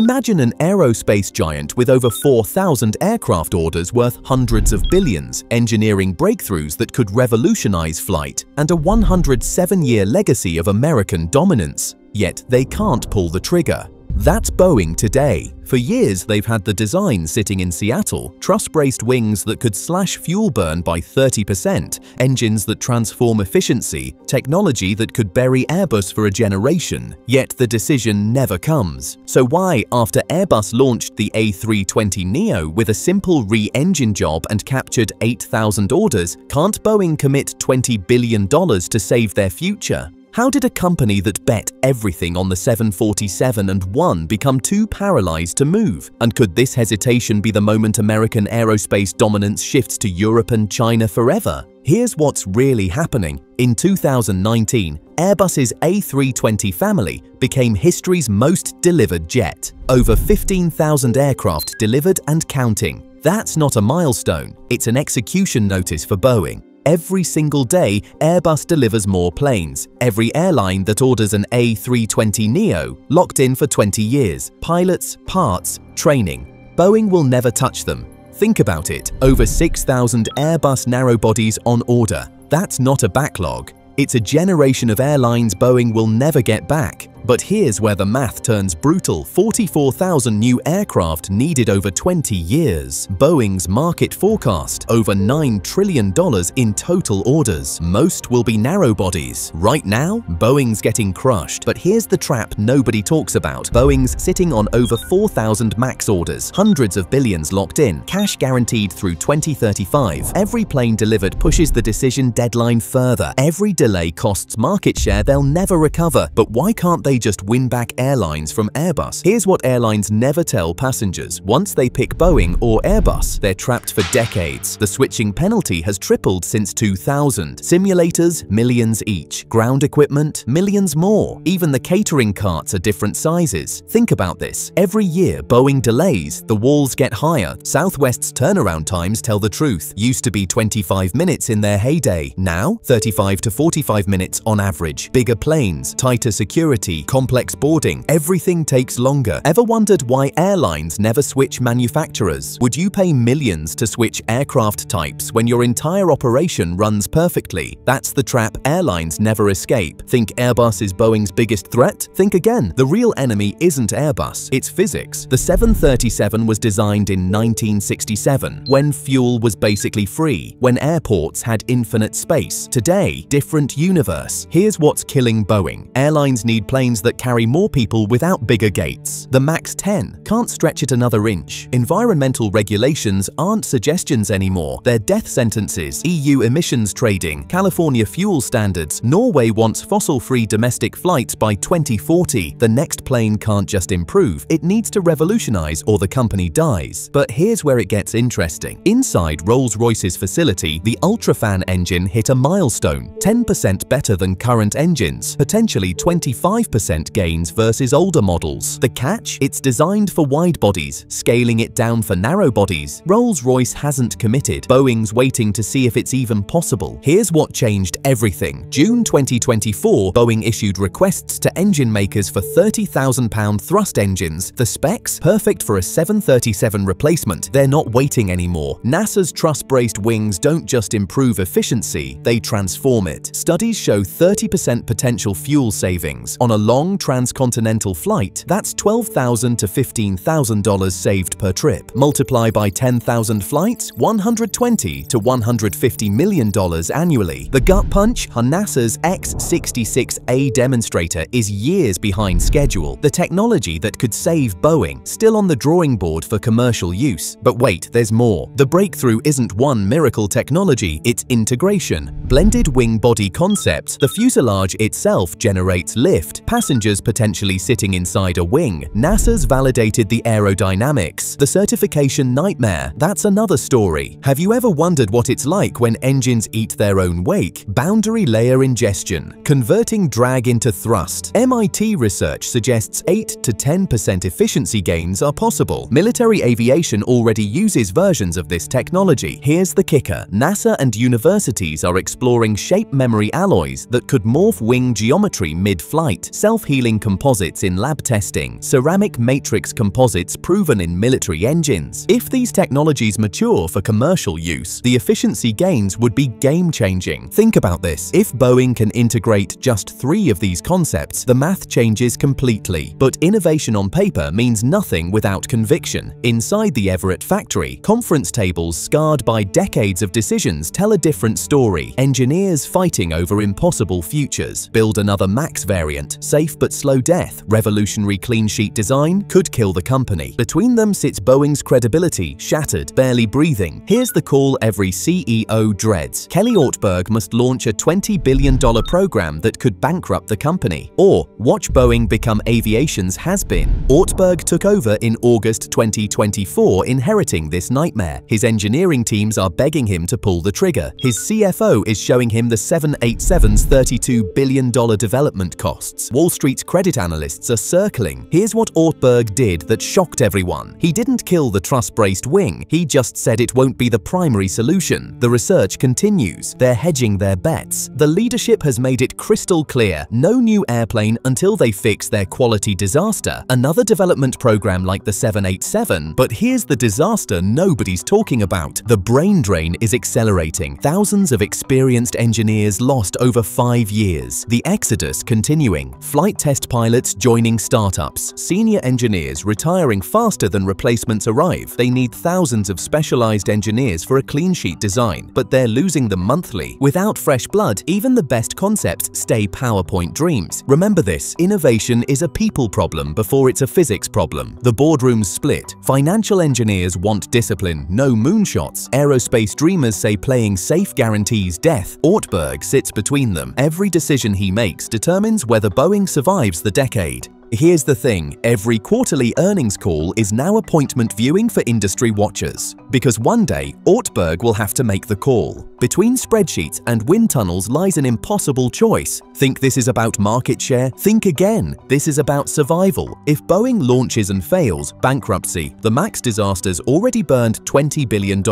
Imagine an aerospace giant with over 4,000 aircraft orders worth hundreds of billions, engineering breakthroughs that could revolutionize flight, and a 107-year legacy of American dominance. Yet they can't pull the trigger. That's Boeing today. For years, they've had the design sitting in Seattle, truss-braced wings that could slash fuel burn by 30%, engines that transform efficiency, technology that could bury Airbus for a generation. Yet the decision never comes. So why, after Airbus launched the A320neo with a simple re-engine job and captured 8,000 orders, can't Boeing commit $20 billion to save their future? How did a company that bet everything on the 747 and won become too paralyzed to move? And could this hesitation be the moment American aerospace dominance shifts to Europe and China forever? Here's what's really happening. In 2019, Airbus's A320 family became history's most delivered jet. Over 15,000 aircraft delivered and counting. That's not a milestone, it's an execution notice for Boeing. Every single day, Airbus delivers more planes. Every airline that orders an A320neo, locked in for 20 years. Pilots, parts, training. Boeing will never touch them. Think about it, over 6,000 Airbus narrowbodies on order. That's not a backlog. It's a generation of airlines Boeing will never get back. But here's where the math turns brutal 44,000 new aircraft needed over 20 years. Boeing's market forecast over $9 trillion in total orders. Most will be narrow bodies. Right now, Boeing's getting crushed. But here's the trap nobody talks about. Boeing's sitting on over 4,000 MAX orders, hundreds of billions locked in, cash guaranteed through 2035. Every plane delivered pushes the decision deadline further. Every delay costs market share they'll never recover. But why can't they they just win back airlines from Airbus? Here's what airlines never tell passengers. Once they pick Boeing or Airbus, they're trapped for decades. The switching penalty has tripled since 2000. Simulators, millions each. Ground equipment, millions more. Even the catering carts are different sizes. Think about this. Every year, Boeing delays, the walls get higher. Southwest's turnaround times tell the truth. Used to be 25 minutes in their heyday. Now, 35 to 45 minutes on average. Bigger planes, tighter security, complex boarding, everything takes longer. Ever wondered why airlines never switch manufacturers? Would you pay millions to switch aircraft types when your entire operation runs perfectly? That's the trap airlines never escape. Think Airbus is Boeing's biggest threat? Think again. The real enemy isn't Airbus, it's physics. The 737 was designed in 1967, when fuel was basically free, when airports had infinite space. Today, different universe. Here's what's killing Boeing. Airlines need planes that carry more people without bigger gates. The MAX 10 can't stretch it another inch. Environmental regulations aren't suggestions anymore. They're death sentences, EU emissions trading, California fuel standards. Norway wants fossil-free domestic flights by 2040. The next plane can't just improve, it needs to revolutionize or the company dies. But here's where it gets interesting. Inside Rolls-Royce's facility, the Ultrafan engine hit a milestone, 10% better than current engines, potentially 25 5% gains versus older models. The catch? It's designed for wide bodies, scaling it down for narrow bodies. Rolls-Royce hasn't committed. Boeing's waiting to see if it's even possible. Here's what changed everything. June 2024, Boeing issued requests to engine makers for £30,000 thrust engines. The specs? Perfect for a 737 replacement. They're not waiting anymore. NASA's truss-braced wings don't just improve efficiency, they transform it. Studies show 30% potential fuel savings. On a long transcontinental flight, that's 12,000 to $15,000 saved per trip. Multiply by 10,000 flights, 120 to $150 million annually. The gut punch, NASA's X-66A demonstrator is years behind schedule. The technology that could save Boeing, still on the drawing board for commercial use. But wait, there's more. The breakthrough isn't one miracle technology, it's integration. Blended wing body concepts, the fuselage itself generates lift, passengers potentially sitting inside a wing. NASA's validated the aerodynamics. The certification nightmare, that's another story. Have you ever wondered what it's like when engines eat their own wake? Boundary layer ingestion, converting drag into thrust. MIT research suggests 8 to 10% efficiency gains are possible. Military aviation already uses versions of this technology. Here's the kicker. NASA and universities are exploring shape memory alloys that could morph wing geometry mid-flight self-healing composites in lab testing, ceramic matrix composites proven in military engines. If these technologies mature for commercial use, the efficiency gains would be game-changing. Think about this. If Boeing can integrate just three of these concepts, the math changes completely. But innovation on paper means nothing without conviction. Inside the Everett factory, conference tables scarred by decades of decisions tell a different story. Engineers fighting over impossible futures. Build another MAX variant, safe but slow death, revolutionary clean sheet design, could kill the company. Between them sits Boeing's credibility, shattered, barely breathing. Here's the call every CEO dreads. Kelly Ortberg must launch a $20 billion program that could bankrupt the company. Or watch Boeing become aviation's has-been. Ortberg took over in August 2024 inheriting this nightmare. His engineering teams are begging him to pull the trigger. His CFO is showing him the 787's $32 billion development costs. Wall Street's credit analysts are circling. Here's what Ortberg did that shocked everyone. He didn't kill the truss-braced wing, he just said it won't be the primary solution. The research continues. They're hedging their bets. The leadership has made it crystal clear, no new airplane until they fix their quality disaster. Another development program like the 787, but here's the disaster nobody's talking about. The brain drain is accelerating. Thousands of experienced engineers lost over five years. The exodus continuing. Flight test pilots joining startups. Senior engineers retiring faster than replacements arrive. They need thousands of specialized engineers for a clean sheet design, but they're losing them monthly. Without fresh blood, even the best concepts stay PowerPoint dreams. Remember this, innovation is a people problem before it's a physics problem. The boardroom's split. Financial engineers want discipline, no moonshots. Aerospace dreamers say playing safe guarantees death. Ortberg sits between them. Every decision he makes determines whether Boeing survives the decade. Here's the thing, every quarterly earnings call is now appointment viewing for industry watchers. Because one day, Ortberg will have to make the call. Between spreadsheets and wind tunnels lies an impossible choice. Think this is about market share? Think again. This is about survival. If Boeing launches and fails, bankruptcy. The MAX disaster's already burned $20 billion.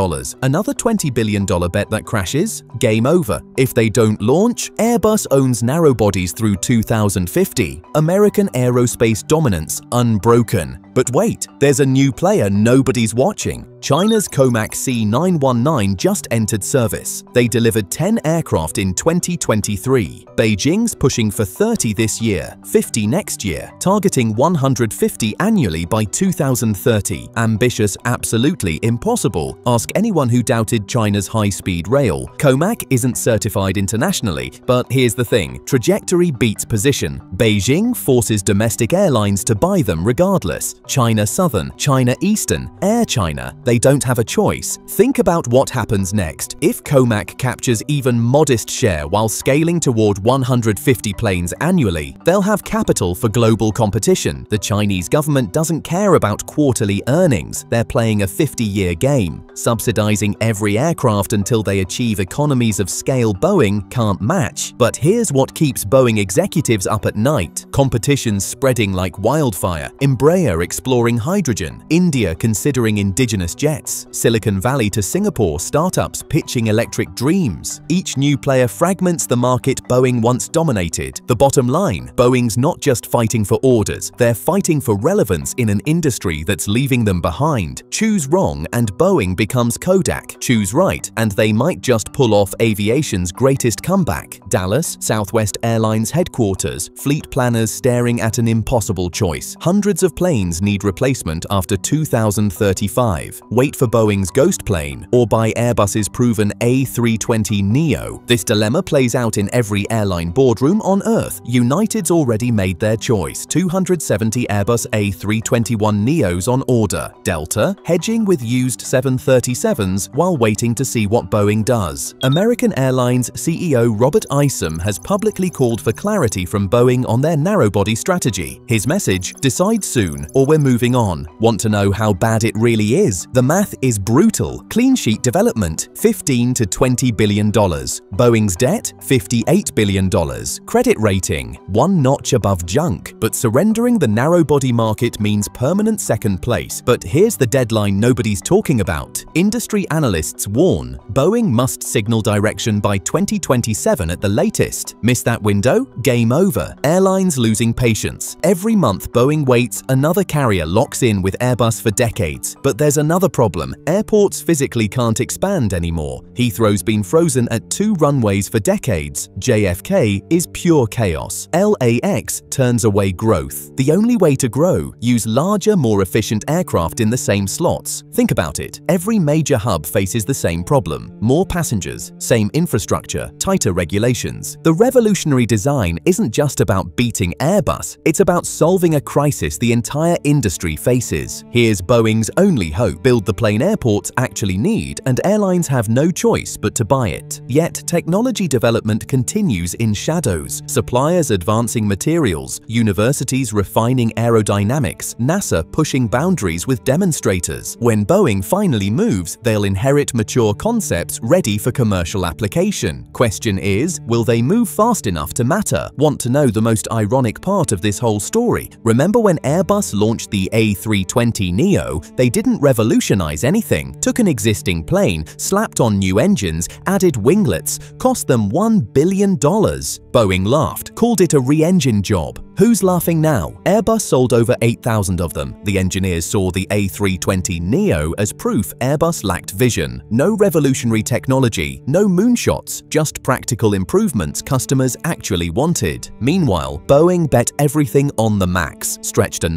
Another $20 billion bet that crashes? Game over. If they don't launch, Airbus owns narrowbodies through 2050. American Aerospace aerospace dominance unbroken. But wait, there's a new player nobody's watching. China's Comac C919 just entered service. They delivered 10 aircraft in 2023. Beijing's pushing for 30 this year, 50 next year, targeting 150 annually by 2030. Ambitious, absolutely impossible. Ask anyone who doubted China's high-speed rail. Comac isn't certified internationally, but here's the thing, trajectory beats position. Beijing forces domestic airlines to buy them regardless. China Southern, China Eastern, Air China, they don't have a choice. Think about what happens next. If Comac captures even modest share while scaling toward 150 planes annually, they'll have capital for global competition. The Chinese government doesn't care about quarterly earnings, they're playing a 50-year game. Subsidizing every aircraft until they achieve economies of scale Boeing can't match. But here's what keeps Boeing executives up at night. Competition spreading like wildfire, Embraer exploring hydrogen, India considering indigenous jets, Silicon Valley to Singapore startups pitching electric dreams. Each new player fragments the market Boeing once dominated. The bottom line, Boeing's not just fighting for orders, they're fighting for relevance in an industry that's leaving them behind. Choose wrong and Boeing becomes Kodak. Choose right and they might just pull off aviation's greatest comeback. Dallas, Southwest Airlines headquarters, fleet planners staring at an impossible choice. Hundreds of planes need replacement after 2035 wait for Boeing's Ghost plane, or buy Airbus's proven A320neo. This dilemma plays out in every airline boardroom on Earth. United's already made their choice, 270 Airbus A321neos on order. Delta, hedging with used 737s while waiting to see what Boeing does. American Airlines CEO Robert Isom has publicly called for clarity from Boeing on their narrowbody strategy. His message, decide soon or we're we're moving on. Want to know how bad it really is? The math is brutal. Clean sheet development, 15 to 20 billion dollars. Boeing's debt, 58 billion dollars. Credit rating, one notch above junk. But surrendering the narrow-body market means permanent second place. But here's the deadline nobody's talking about. Industry analysts warn Boeing must signal direction by 2027 at the latest. Miss that window? Game over. Airlines losing patience. Every month Boeing waits, another carrier locks in with Airbus for decades. But there's another problem. Airports physically can't expand anymore. Heathrow's been frozen at two runways for decades. JFK is pure chaos. LAX turns away growth. The only way to grow, use larger, more efficient aircraft in the same slots. Think about it. Every major hub faces the same problem. More passengers, same infrastructure, tighter regulations. The revolutionary design isn't just about beating Airbus, it's about solving a crisis the entire industry faces. Here's Boeing's only hope. Build the plane airports actually need, and airlines have no choice but to buy it. Yet, technology development continues in shadows. Suppliers advancing materials, universities refining aerodynamics, NASA pushing boundaries with demonstrators. When Boeing finally moves, they'll inherit mature concepts ready for commercial application. Question is, will they move fast enough to matter? Want to know the most ironic part of this whole story? Remember when Airbus launched the A320neo, they didn't revolutionize anything, took an existing plane, slapped on new engines, added winglets, cost them $1 billion. Boeing laughed, called it a re-engine job. Who's laughing now? Airbus sold over 8,000 of them. The engineers saw the A320neo as proof Airbus lacked vision. No revolutionary technology, no moonshots, just practical improvements customers actually wanted. Meanwhile, Boeing bet everything on the MAX, stretched a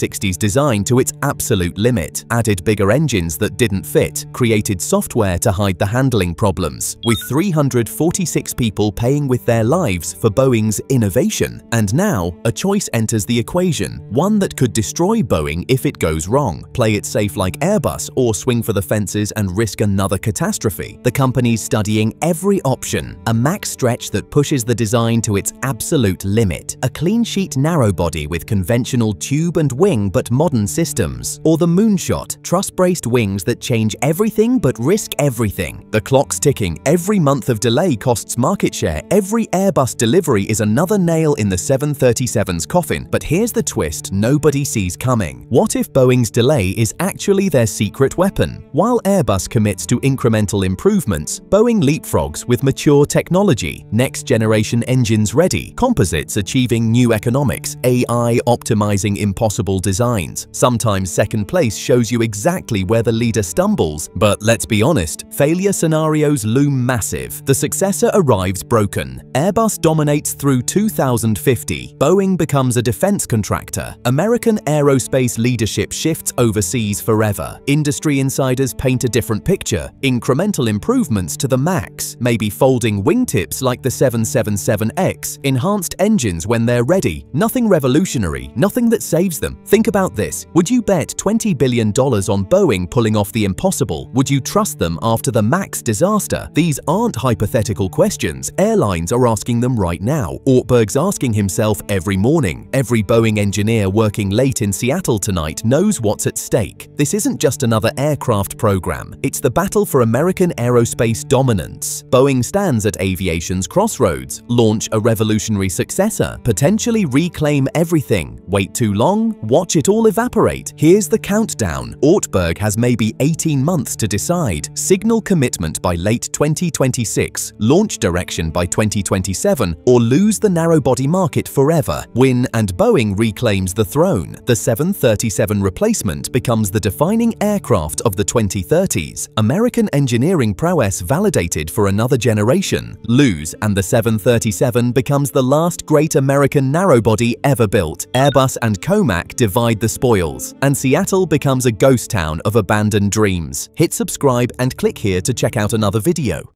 1960s design to its absolute limit, added bigger engines that didn't fit, created software to hide the handling problems, with 346 people paying with their lives for Boeing's innovation. And now, a choice enters the equation, one that could destroy Boeing if it goes wrong, play it safe like Airbus or swing for the fences and risk another catastrophe. The company's studying every option, a max stretch that pushes the design to its absolute limit, a clean sheet narrow body with conventional tube and wing but modern systems, or the moonshot, truss-braced wings that change everything but risk everything. The clock's ticking, every month of delay costs market share, every Airbus delivery is another nail in the 737's coffin, but here's the twist nobody sees coming. What if Boeing's delay is actually their secret weapon? While Airbus commits to incremental improvements, Boeing leapfrogs with mature technology, next-generation engines ready, composites achieving new economics, AI optimizing impossible designs. Sometimes second place shows you exactly where the leader stumbles, but let's be honest, failure scenarios loom massive. The successor arrives broken. Airbus dominates through 2050. Boeing becomes a defense contractor, American aerospace leadership shifts overseas forever. Industry insiders paint a different picture, incremental improvements to the MAX, maybe folding wingtips like the 777X, enhanced engines when they're ready, nothing revolutionary, nothing that saves them. Think about this, would you bet $20 billion on Boeing pulling off the impossible? Would you trust them after the MAX disaster? These aren't hypothetical questions, airlines are asking them right now. Ortberg's asking himself every morning. Every Boeing engineer working late in Seattle tonight knows what's at stake. This isn't just another aircraft program, it's the battle for American aerospace dominance. Boeing stands at aviation's crossroads, launch a revolutionary successor, potentially reclaim everything. Wait too long? Watch it all evaporate. Here's the countdown. Ortberg has maybe 18 months to decide. Signal commitment by late 2026, launch direction by 2027, or lose the narrow-body market forever win and Boeing reclaims the throne. The 737 replacement becomes the defining aircraft of the 2030s. American engineering prowess validated for another generation. Lose and the 737 becomes the last great American narrowbody ever built. Airbus and Comac divide the spoils, and Seattle becomes a ghost town of abandoned dreams. Hit subscribe and click here to check out another video.